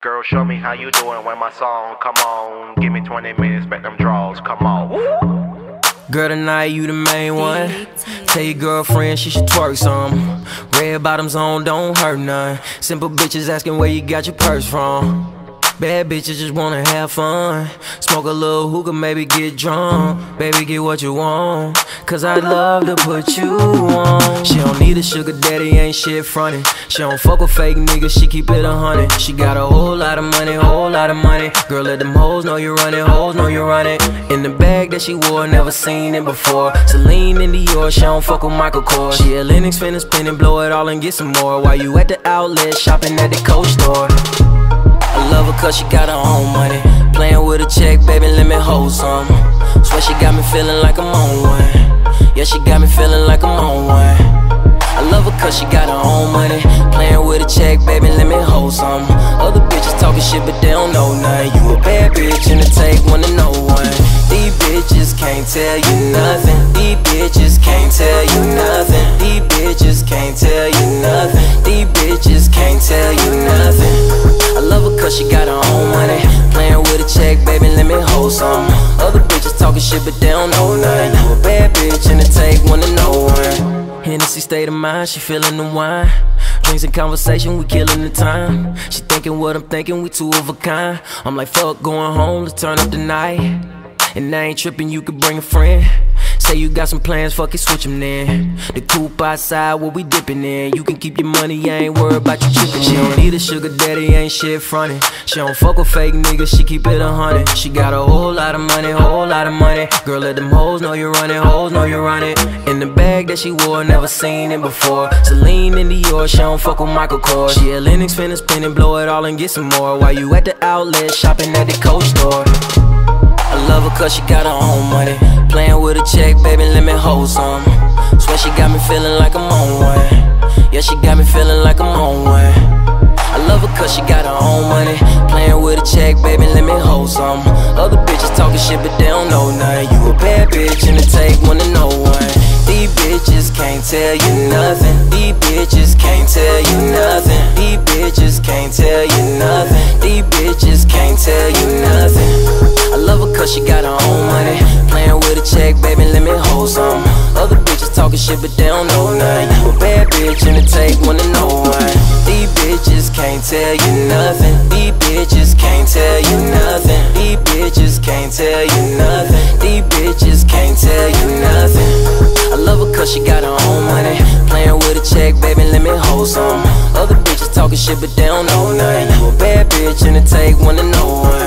Girl, show me how you doing when my song come on. Give me 20 minutes, make them draws come on. Girl, tonight you the main one. Tell your girlfriend she should twerk some. Red bottoms on, don't hurt none. Simple bitches asking where you got your purse from. Bad bitches just wanna have fun. Smoke a little hookah, maybe get drunk. Baby, get what you want. Cause I'd love to put you on. She don't need a sugar daddy, ain't shit frontin'. She don't fuck with fake niggas, she keep it a hundred. She got a whole lot of money, whole lot of money. Girl, let them hoes know you run it, hoes know you run it. In the bag that she wore, never seen it before. Celine in Dior, she don't fuck with Michael Kors. She a Lenox finna spin and blow it all and get some more. While you at the outlet, shopping at the coach store. I love her cause she got her own money. Playing with a check, baby, let me hold some. Swear she got me feeling like I'm on one. Yeah, she got me feeling like I'm on one. Cause she got her own money. Playing with a check, baby, let me hold some. Other bitches talking shit, but they don't know nothing. You a bad bitch and it take one to know one. These bitches can't tell you nothing. These bitches can't tell you nothing. These bitches can't tell you nothing. These bitches can't tell you nothing. I love her cause she got her own money. Playing with a check, baby, let me hold some. Other bitches talking shit, but they don't know nothing. You a bad bitch and it take one to know. Hennessy state of mind, she feeling the wine. Drinks and conversation, we killing the time. She thinking what I'm thinking, we two of a kind. I'm like, fuck going home, let's turn up the night. And I ain't tripping, you could bring a friend. Say you got some plans, fuck it, switch them then. The coupe outside, what we dipping in. You can keep your money, I ain't worried about you tripping. She don't need a sugar daddy, ain't shit frontin'. She don't fuck with fake niggas, she keep it a hundred. She got a whole lot of money, whole lot of money. Girl, let them hoes know you run it, hoes know you run it. In the bag that she wore, never seen it before. Celine in Dior, she don't fuck with Michael Kors. She a Lenox finna spin and blow it all and get some more. While you at the outlet, shopping at the coach store. Love her cause she got her own money. Playing with a check, baby, let me hold some. Swear she got me feeling like I'm on one. Yeah, she got me feeling like I'm on one. I love her cause she got her own money. Playing with a check, baby, let me hold some. Other bitches talking shit, but they don't know nothing. You a bad bitch and it take one to know one. These bitches can't tell you nothing. These bitches can't tell you nothing. These bitches can't tell you nothing. These bitches can't tell you she got her own money. Playing with a check, baby, let me hold some. Other bitches talking shit, but they don't know nothing. A bad bitch and it take one to know one. These bitches can't tell you nothing. These bitches can't tell you nothing. These bitches can't tell you nothing. These bitches can't tell you nothing. I love her cause she got her own money. Playing with a check, baby, let me hold some. Other bitches talking shit, but they don't know nothing. A bad bitch and it take one to know one.